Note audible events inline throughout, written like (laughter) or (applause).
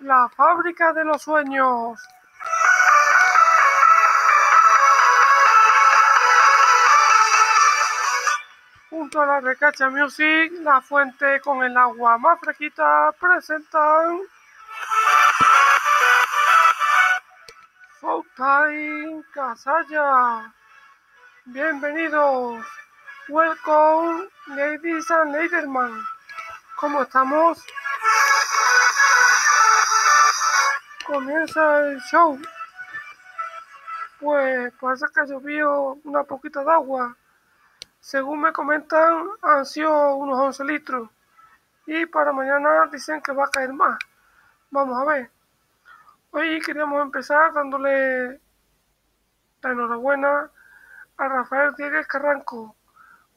La fábrica de los sueños. Junto a la Recacha Music, la fuente con el agua más fresquita presentan Showtime Casalla. Bienvenidos. Welcome, ladies and gentlemen. ¿Cómo estamos? Comienza el show. Pues parece que ha llovido una poquita de agua. Según me comentan, han sido unos 11 litros. Y para mañana dicen que va a caer más. Vamos a ver. Hoy queríamos empezar dándole la enhorabuena a Rafael Diegues Carranco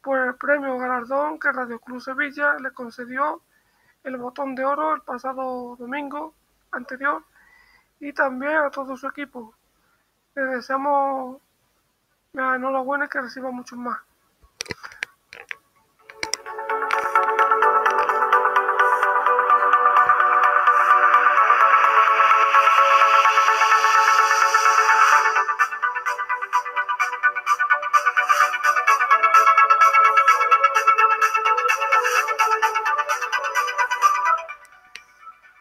por el premio galardón que Radio Cruz Sevilla le concedió el botón de oro el pasado domingo anterior y también a todo su equipo. Le deseamos la enhorabuena y que reciba muchos más.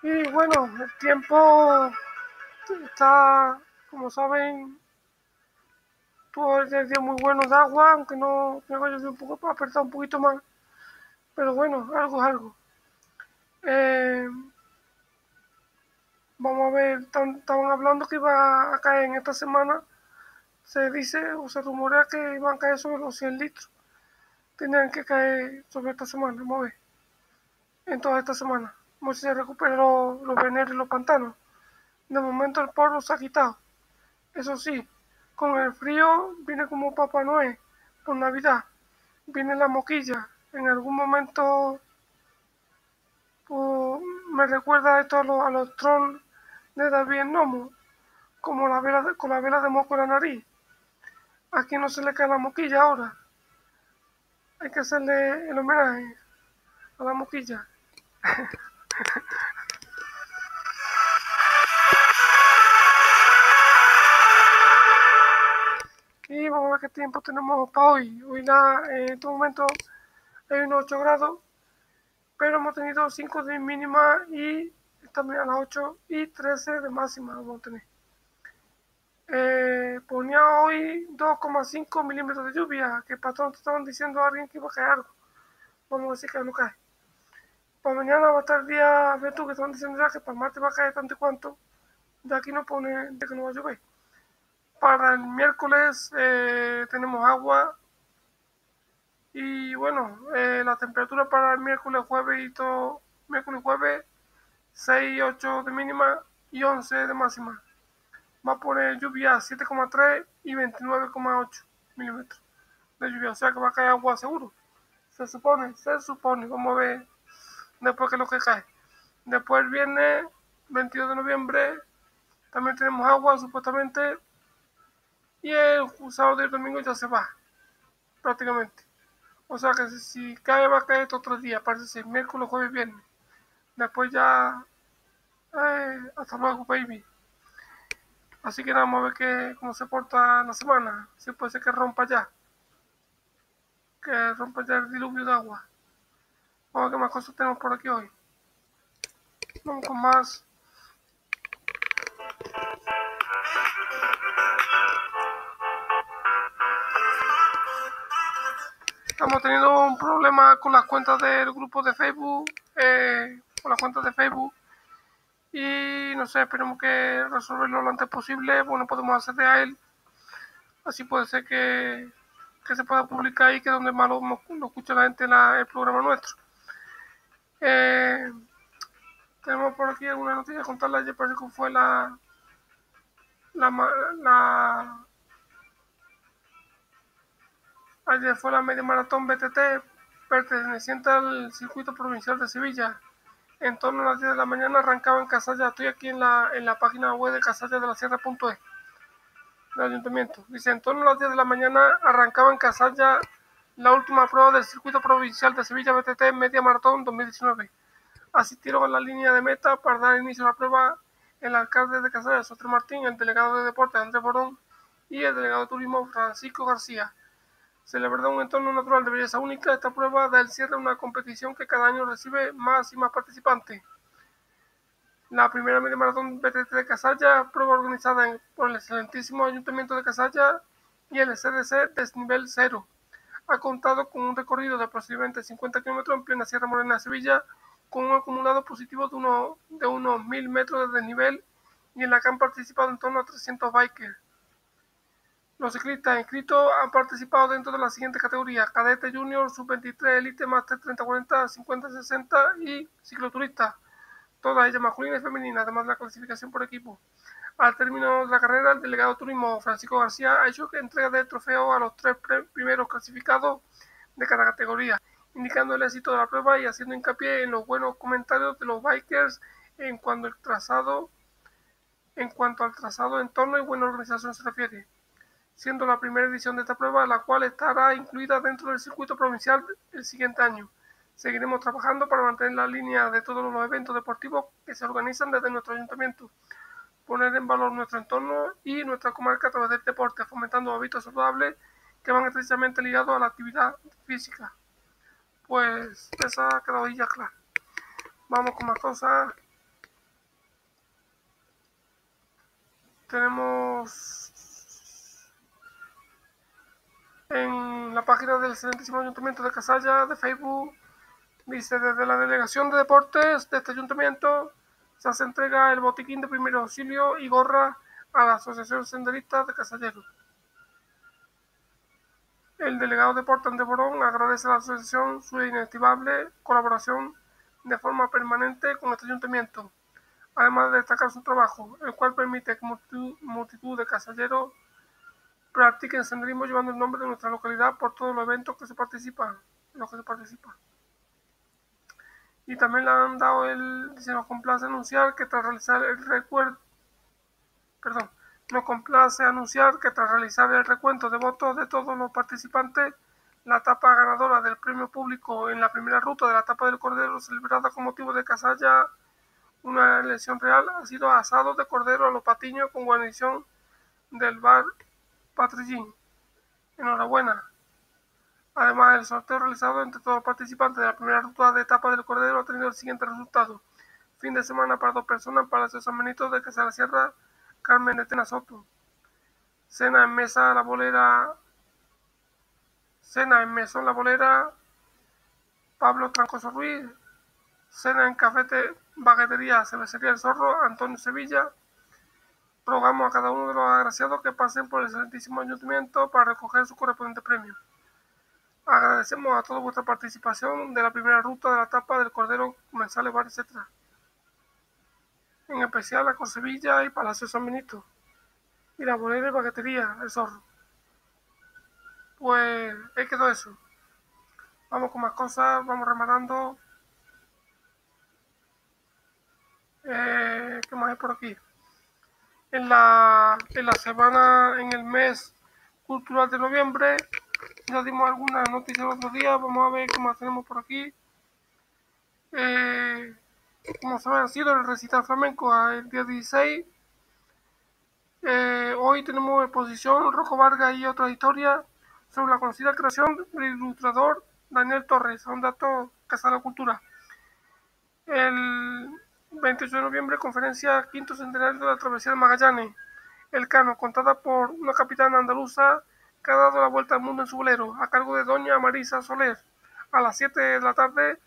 Y bueno, el tiempo está, como saben, tuvo el día muy bueno de agua, aunque no llovió un poco, apretar un poquito más. Pero bueno, algo es algo. Eh, vamos a ver, estaban hablando que iba a caer en esta semana. Se dice o se rumorea que iban a caer sobre los 100 litros. Tenían que caer sobre esta semana, vamos a ver. En toda esta semana como si se recuperó los veneros y los pantanos. De momento el polvo se ha quitado. Eso sí, con el frío viene como Papá Noel por Navidad. Viene la moquilla. En algún momento pues, me recuerda esto a los, a los de David Nomo, como la vela con la vela de moco en la nariz. Aquí no se le cae la moquilla ahora. Hay que hacerle el homenaje a la moquilla. (laughs) Y vamos a ver qué tiempo tenemos para hoy. Hoy en este momento hay unos 8 grados, pero hemos tenido 5 de mínima y también a las 8 y 13 de máxima vamos a tener. Eh, ponía hoy 2,5 milímetros de lluvia, que patrón te estaban diciendo a alguien que iba a caer algo. Vamos a decir que no cae. Para mañana va a estar el día, a ver tú que están diciendo ya que para martes va a caer tanto y cuanto. De aquí no pone de que no va a llover. Para el miércoles eh, tenemos agua. Y bueno, eh, la temperatura para el miércoles, jueves y todo, miércoles, jueves, 6, 8 de mínima y 11 de máxima. Va a poner lluvia 7,3 y 29,8 milímetros de lluvia. O sea que va a caer agua seguro. Se supone, se supone, vamos a ver después que lo que cae. Después el viernes 22 de noviembre también tenemos agua supuestamente y el sábado y domingo ya se va prácticamente. O sea que si cae va a caer estos tres días, parece ser miércoles, jueves, viernes. Después ya eh, hasta luego baby. Así que vamos a ver que, cómo se porta la semana. Si puede ser que rompa ya. Que rompa ya el diluvio de agua. Vamos a ver qué más cosas tenemos por aquí hoy. Vamos con más. Estamos teniendo un problema con las cuentas del grupo de Facebook, eh, con las cuentas de Facebook. Y no sé, esperemos que resolverlo lo antes posible. Bueno, podemos acceder a él. Así puede ser que, que se pueda publicar ahí, que donde más lo, lo escucha la gente en la, el programa nuestro. Eh, tenemos por aquí alguna noticia contarle ayer, parece que fue la, la, la ayer fue la media maratón BTT perteneciente al circuito provincial de Sevilla. En torno a las 10 de la mañana arrancaba en Casalla. Estoy aquí en la, en la página web de Casalla de la Sierra.es del ayuntamiento. Dice, en torno a las 10 de la mañana arrancaba en Casalla la última prueba del circuito provincial de Sevilla BTT Media Maratón 2019. asistieron a la línea de meta para dar inicio a la prueba el alcalde de Casalla, Sotero Martín, el delegado de deportes, Andrés Borón, y el delegado de turismo, Francisco García. Celebrada un entorno natural de belleza única, esta prueba da el cierre a una competición que cada año recibe más y más participantes. La primera media maratón BTT de Casalla, prueba organizada por el excelentísimo Ayuntamiento de Casalla y el CDC Desnivel Cero, ha contado con un recorrido de aproximadamente 50 kilómetros en plena Sierra Morena de Sevilla, con un acumulado positivo de, de unos 1000 metros de desnivel y en la que han participado en torno a 300 bikers. Los ciclistas inscritos han participado dentro de las siguientes categorías: cadete junior, sub-23, elite, master 30-40, 50-60 y cicloturista, todas ellas masculinas y femeninas, además de la clasificación por equipo. Al término de la carrera, el delegado de turismo Francisco García ha hecho entrega de trofeo a los tres primeros clasificados de cada categoría, indicando el éxito de la prueba y haciendo hincapié en los buenos comentarios de los bikers en cuanto al trazado, en cuanto al trazado, entorno y buena organización se refiere siendo la primera edición de esta prueba, la cual estará incluida dentro del circuito provincial el siguiente año. Seguiremos trabajando para mantener la línea de todos los eventos deportivos que se organizan desde nuestro ayuntamiento, poner en valor nuestro entorno y nuestra comarca a través del deporte, fomentando hábitos saludables que van estrechamente ligados a la actividad física. Pues esa ha quedado ya clara. Vamos con más cosas. Tenemos en la página del excelentísimo Ayuntamiento de Casalla de Facebook. Dice, desde la Delegación de Deportes de este ayuntamiento se hace entrega el botiquín de primer auxilio y gorra a la Asociación Senderista de Casalleros. El delegado de Deportes de Borón agradece a la asociación su inestimable colaboración de forma permanente con este ayuntamiento, además de destacar su trabajo, el cual permite que multitud de casalleros practiquen senderismo llevando el nombre de nuestra localidad por todos los eventos que se participan, los que se participan. Y también le han dado el, se nos complace anunciar que tras realizar el recuerdo, perdón, nos complace anunciar que tras realizar el recuento de votos de todos los participantes, la etapa ganadora del premio público en la primera ruta de la etapa del Cordero celebrada con motivo de Casalla, una elección real, ha sido asado de Cordero a los Patiños con guarnición del bar Patrillín. Enhorabuena. Además, el sorteo realizado entre todos los participantes de la primera ruta de etapa del Cordero ha tenido el siguiente resultado. Fin de semana para dos personas los San Benito de Casa de Sierra, Carmen de Tena Soto. Cena en mesa la bolera. Cena en mesón la bolera. Pablo Trancoso Ruiz. Cena en cafete baguetería cervecería El Zorro, Antonio Sevilla. Rogamos a cada uno de los agraciados que pasen por el excelentísimo ayuntamiento para recoger su correspondiente premio. Agradecemos a toda vuestra participación de la primera ruta de la etapa del Cordero Comensales Bar, etc. En especial a Corsevilla y Palacio San Benito. Y la bolera y baguetería, el zorro. Pues ahí quedó eso. Vamos con más cosas, vamos rematando. Eh, ¿Qué más hay por aquí? En la, en la semana, en el mes cultural de noviembre. Ya dimos algunas noticias el otro día, vamos a ver qué más tenemos por aquí. Eh, como saben, ha sido el recital flamenco el día 16. Eh, hoy tenemos exposición Rojo Vargas y otra historia sobre la conocida creación del ilustrador Daniel Torres, un dato Casa de la Cultura. El 28 de noviembre, conferencia quinto centenario de la travesía de Magallanes. El Cano, contada por una capitana andaluza que ha dado la vuelta al mundo en su bolero, a cargo de doña Marisa Soler, a las 7 de la tarde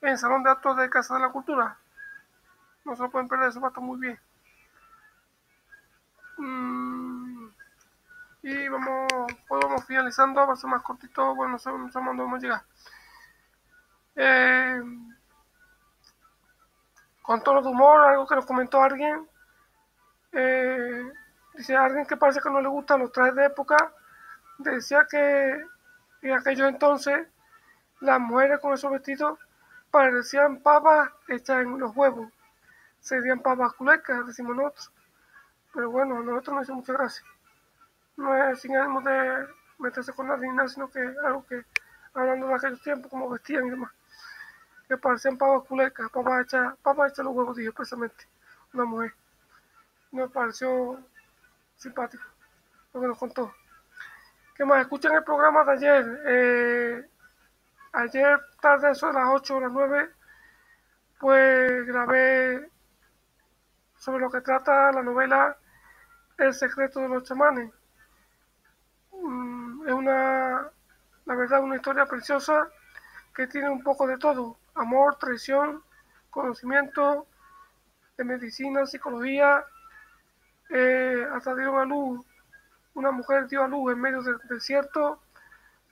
en Salón de Actos de Casa de la Cultura. No se lo pueden perder, eso va a estar muy bien. Mm, y vamos, pues vamos finalizando, va a ser más cortito, bueno, no sé, no sé dónde vamos a llegar. Eh, con tono de humor, algo que nos comentó alguien. Eh, dice alguien que parece que no le gustan los trajes de época. Decía que en aquellos entonces las mujeres con esos vestidos parecían pavas hechas en los huevos. Serían pavas culecas, decimos nosotros. Pero bueno, a nosotros nos hace mucha gracia. No es sin ánimo de meterse con nadie, sino que algo que hablando de aquellos tiempos, como vestían y demás. Que parecían pavas culecas, papas hechas, papas hechas los huevos, dijo precisamente, una mujer. Me pareció simpático lo que nos contó. ¿Qué más? Escuchen el programa de ayer. Eh, ayer tarde, eso de las 8 o las 9, pues grabé sobre lo que trata la novela El secreto de los chamanes. Mm, es una, la verdad, una historia preciosa que tiene un poco de todo amor, traición, conocimiento de medicina, psicología, eh, hasta dieron a luz, una mujer dio a luz en medio del desierto,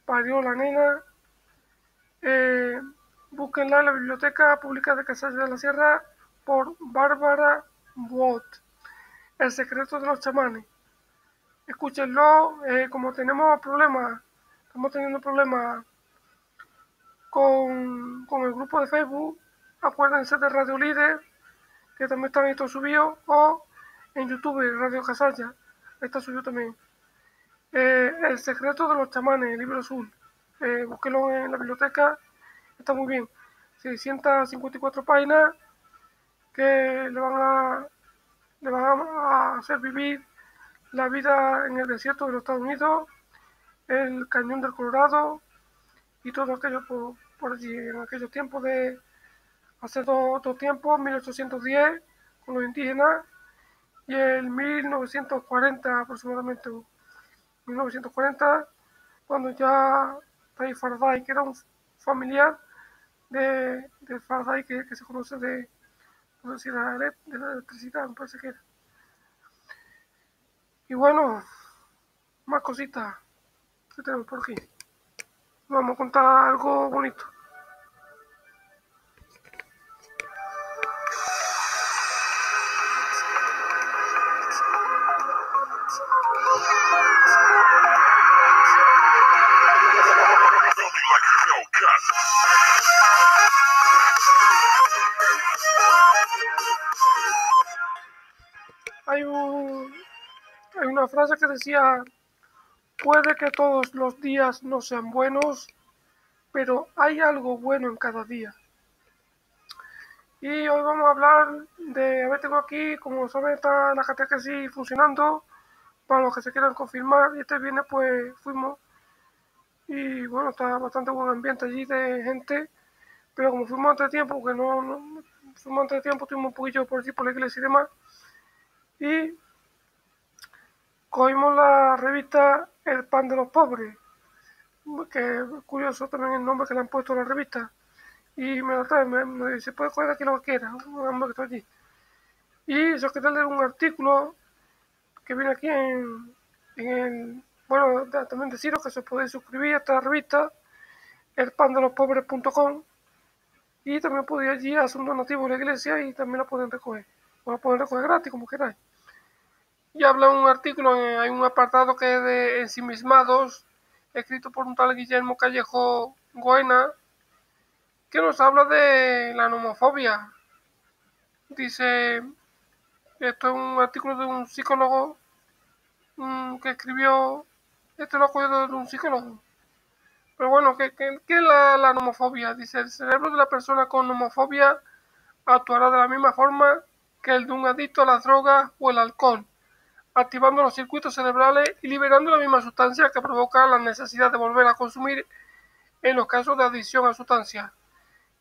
parió la nena, eh, búsquenla en la biblioteca pública de Casalla de la Sierra por Bárbara Watt, El secreto de los chamanes. Escúchenlo, eh, como tenemos problemas, estamos teniendo problemas con, el grupo de Facebook. Acuérdense de Radio Líder, que también está todo subido, o en YouTube, Radio Casalla, está subido también. Eh, el secreto de los chamanes, el libro azul. Eh, búsquelo en la biblioteca, está muy bien. 654 páginas que le van a, le van a hacer vivir la vida en el desierto de los Estados Unidos, el cañón del Colorado y todo aquello por, por allí, en aquellos tiempos de hace dos, dos tiempos, 1810 con los indígenas y el 1940 aproximadamente, 1940, cuando ya Ray Faraday, que era un familiar de, de Faraday que, que, se conoce de, no sé si era de la electricidad, me parece que era. Y bueno, más cositas que tenemos por aquí. Vamos a contar algo bonito. Hay, un, hay una frase que decía, puede que todos los días no sean buenos, pero hay algo bueno en cada día. Y hoy vamos a hablar de, a ver, tengo aquí, como saben, está la catequesis funcionando, para los que se quieran confirmar, y este viernes pues fuimos, y bueno, está bastante buen ambiente allí de gente, pero como fuimos antes de tiempo, que no, no fuimos antes de tiempo, tuvimos un poquillo por allí por la iglesia y demás, y cogimos la revista El pan de los pobres, que curioso también el nombre que le han puesto a la revista, y me lo trae, me, dice, puede coger aquí lo que quiera, un hombre que está allí. Y yo quería leer un artículo que viene aquí en, el, bueno, también deciros que se puede suscribir a esta revista, elpandelosPobres.com, y también podéis allí hacer un donativo a la iglesia y también la pueden recoger, o la pueden recoger gratis, como queráis y habla un artículo, hay un apartado que es de ensimismados, escrito por un tal Guillermo Callejo Goena, que nos habla de la nomofobia. Dice, esto es un artículo de un psicólogo que escribió, este lo ha de un psicólogo. Pero bueno, ¿qué, es la, la nomofobia? Dice, el cerebro de la persona con nomofobia actuará de la misma forma que el de un adicto a las drogas o el alcohol activando los circuitos cerebrales y liberando la misma sustancia que provoca la necesidad de volver a consumir en los casos de adicción a sustancias.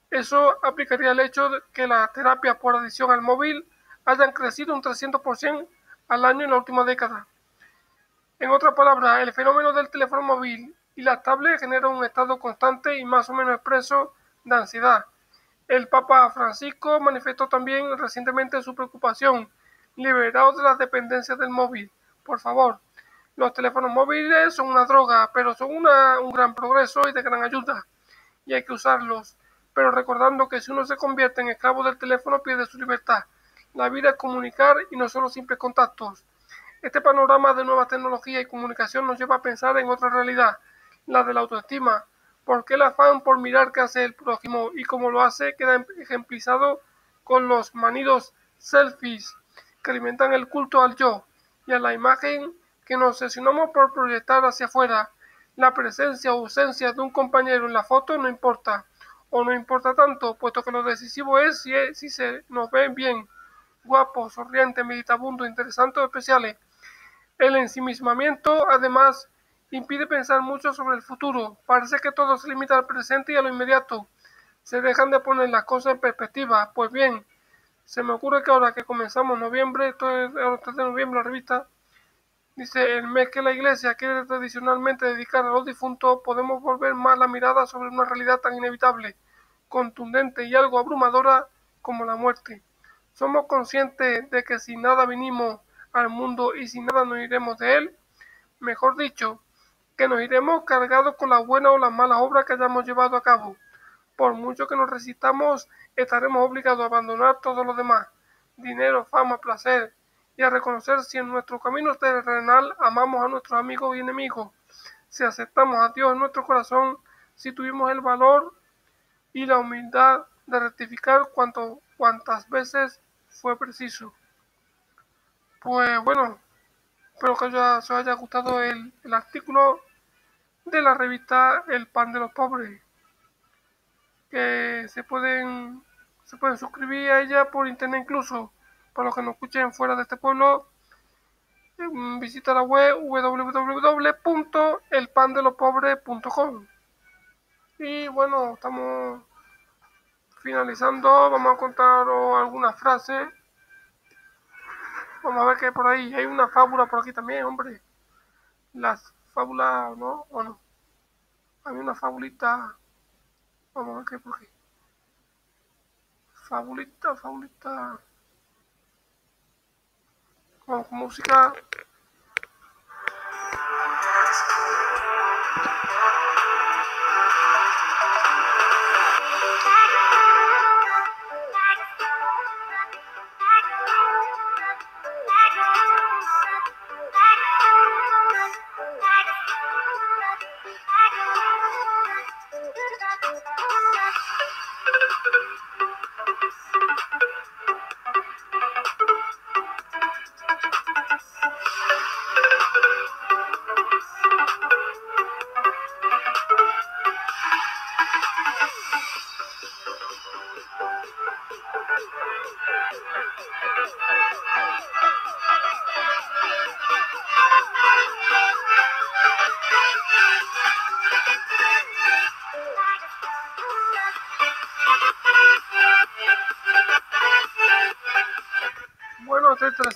Eso aplicaría el hecho de que las terapias por adicción al móvil hayan crecido un 300% al año en la última década. En otras palabras, el fenómeno del teléfono móvil y la tablet genera un estado constante y más o menos expreso de ansiedad. El Papa Francisco manifestó también recientemente su preocupación liberados de las dependencias del móvil, por favor. Los teléfonos móviles son una droga, pero son una, un gran progreso y de gran ayuda, y hay que usarlos. Pero recordando que si uno se convierte en esclavo del teléfono pierde su libertad. La vida es comunicar y no solo simples contactos. Este panorama de nuevas tecnologías y comunicación nos lleva a pensar en otra realidad, la de la autoestima. Porque el afán por mirar qué hace el prójimo y cómo lo hace queda ejemplizado con los manidos selfies alimentan el culto al yo y a la imagen que nos obsesionamos por proyectar hacia afuera. La presencia o ausencia de un compañero en la foto no importa. o no importa tanto, puesto que lo decisivo es si, si se nos ven bien, guapos, sonrientes, meditabundos, interesantes o especiales. El ensimismamiento, además, impide pensar mucho sobre el futuro. Parece que todo se limita al presente y a lo inmediato. Se dejan de poner las cosas en perspectiva. Pues bien, se me ocurre que ahora que comenzamos noviembre, esto es 3 de noviembre la revista, dice, el mes que la iglesia quiere tradicionalmente dedicar a los difuntos, podemos volver más la mirada sobre una realidad tan inevitable, contundente y algo abrumadora como la muerte. Somos conscientes de que sin nada vinimos al mundo y sin nada nos iremos de él. Mejor dicho, que nos iremos cargados con las buenas o las malas obras que hayamos llevado a cabo. Por mucho que nos resistamos, estaremos obligados a abandonar todo lo demás, dinero, fama, placer, y a reconocer si en nuestro camino terrenal amamos a nuestros amigos y enemigos, si aceptamos a Dios en nuestro corazón, si tuvimos el valor y la humildad de rectificar cuanto, cuantas veces fue preciso. Pues bueno, espero que os haya gustado el, el artículo de la revista El Pan de los Pobres que se pueden se pueden suscribir a ella por internet incluso para los que nos escuchen fuera de este pueblo. Mm, visita la web www.elpandelopobres.com y bueno estamos finalizando. Vamos a contar algunas frases vamos a ver qué hay por ahí. Hay una fábula por aquí también hombre. Las fábulas no o no hay una fabulita Vamos a ver qué por aquí. Fabulita, fabulita. Vamos con música.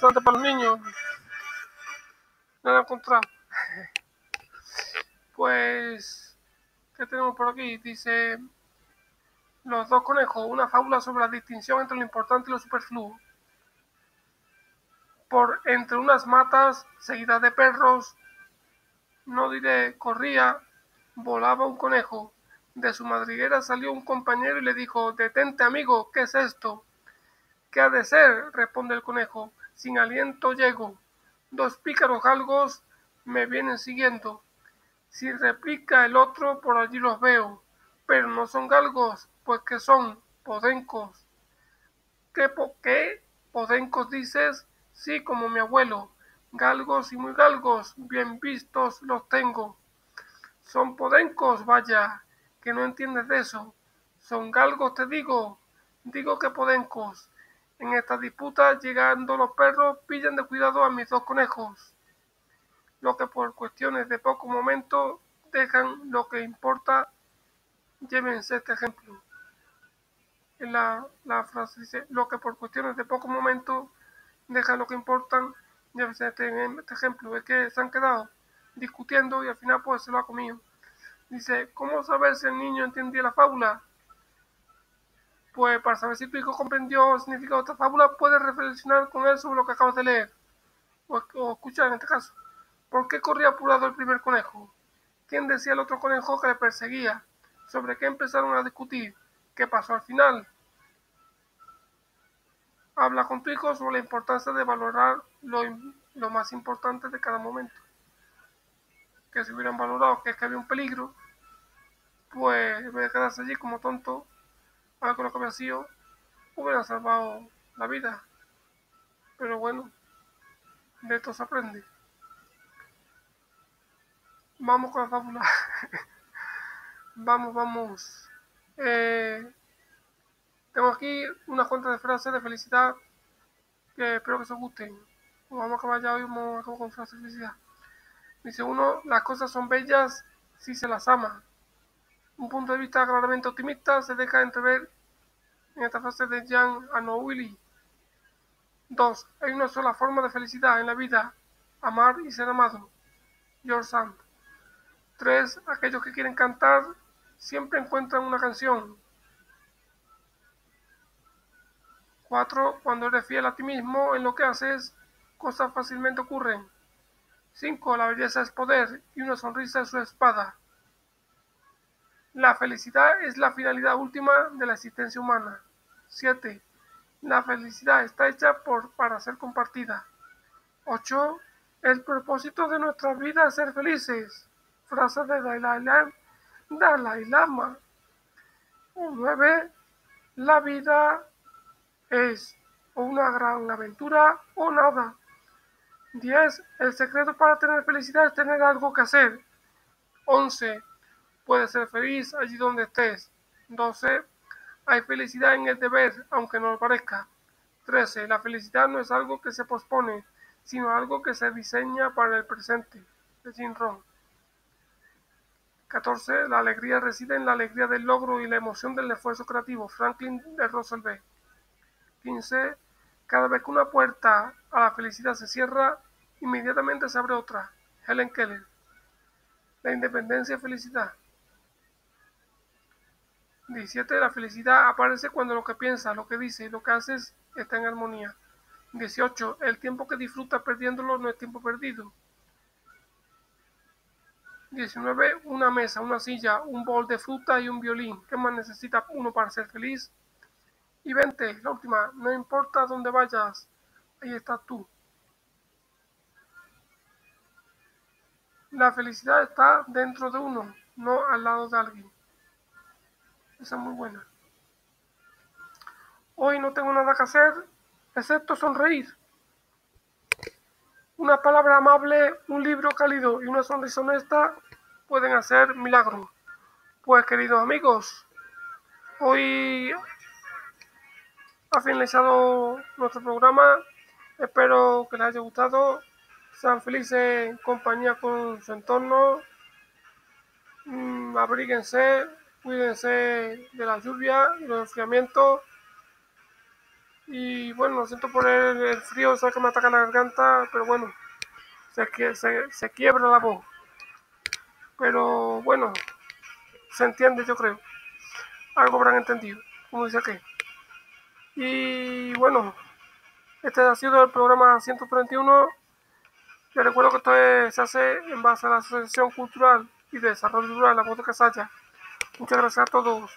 Interesante para los niños. No he encontrado. (laughs) Pues, ¿qué tenemos por aquí? Dice, los dos conejos, una fábula sobre la distinción entre lo importante y lo superfluo. Por entre unas matas seguidas de perros, no diré, corría, volaba un conejo. De su madriguera salió un compañero y le dijo, detente amigo, ¿qué es esto? ¿Qué ha de ser? responde el conejo. Sin aliento llego. Dos pícaros galgos me vienen siguiendo. Si replica el otro, por allí los veo. Pero no son galgos, pues que son podencos. ¿Qué, po qué? ¿Podencos dices? Sí, como mi abuelo. Galgos y muy galgos, bien vistos los tengo. Son podencos, vaya, que no entiendes de eso. Son galgos, te digo. Digo que podencos. En esta disputa, llegando los perros, pillan de cuidado a mis dos conejos, lo que por cuestiones de poco momento dejan lo que importa. Llévense este ejemplo. En la, frase dice, lo que por cuestiones de poco momento dejan lo que importan. Llévense este, este ejemplo. Es que se han quedado discutiendo y al final pues se lo ha comido. Dice, ¿cómo saber si el niño entendía la fábula? Pues para saber si tu hijo comprendió el significado de esta fábula, puedes reflexionar con él sobre lo que acabas de leer, o, escuchar en este caso. ¿Por qué corría apurado el primer conejo? ¿Quién decía el otro conejo que le perseguía? ¿Sobre qué empezaron a discutir? ¿Qué pasó al final? Habla con tu hijo sobre la importancia de valorar lo, lo más importante de cada momento. Que si hubieran valorado que es que había un peligro, pues en vez de quedarse allí como tonto, lo que había sido, hubiera salvado la vida. Pero bueno, de esto se aprende. Vamos con la fábula. (laughs) vamos, vamos. Eh, tengo aquí unas cuantas de frases de felicidad que espero que os gusten. Vamos a acabar ya hoy, vamos a acabar con frases de felicidad. Dice uno, las cosas son bellas si se las ama. Un punto de vista claramente optimista se deja entrever en esta frase de Jean Anouilh. 2. Hay una sola forma de felicidad en la vida, amar y ser amado. George Sand. 3. Aquellos que quieren cantar siempre encuentran una canción. 4. Cuando eres fiel a ti mismo en lo que haces, cosas fácilmente ocurren. 5. La belleza es poder y una sonrisa es su espada. La felicidad es la finalidad última de la existencia humana. 7. La felicidad está hecha por, para ser compartida. 8. El propósito de nuestra vida es ser felices. Frase de Dalai Lama. Dalai Lama. 9. La vida es una gran aventura o nada. 10. El secreto para tener felicidad es tener algo que hacer. 11. Puedes ser feliz allí donde estés. 12. Hay felicidad en el deber, aunque no lo parezca. 13. La felicidad no es algo que se pospone, sino algo que se diseña para el presente. De Jim Rohn. 14. La alegría reside en la alegría del logro y la emoción del esfuerzo creativo. Franklin de Russell B. 15. Cada vez que una puerta a la felicidad se cierra, inmediatamente se abre otra. Helen Keller. La independencia y felicidad. 17. La felicidad aparece cuando lo que piensas, lo que dices y lo que haces está en armonía. 18. El tiempo que disfrutas perdiéndolo no es tiempo perdido. 19. Una mesa, una silla, un bol de fruta y un violín. ¿Qué más necesita uno para ser feliz? Y 20. La última. No importa dónde vayas, ahí estás tú. La felicidad está dentro de uno, no al lado de alguien. Esa es muy buena. Hoy no tengo nada que hacer excepto sonreír. Una palabra amable, un libro cálido y una sonrisa honesta pueden hacer milagros. Pues queridos amigos, hoy ha finalizado nuestro programa. Espero que les haya gustado. Sean felices en compañía con su entorno. Mm, abríguense cuídense de la lluvia y los enfriamientos. Y bueno, siento por el, frío, sé que me ataca la garganta, pero bueno, se, se, se quiebra la voz. Pero bueno, se entiende, yo creo. Algo habrán entendido, como dice aquí. Y bueno, este ha sido el programa 131. Les recuerdo que esto se hace en base a la Asociación Cultural y de Desarrollo Rural, la voz de Casalla. Muchas gracias a todos.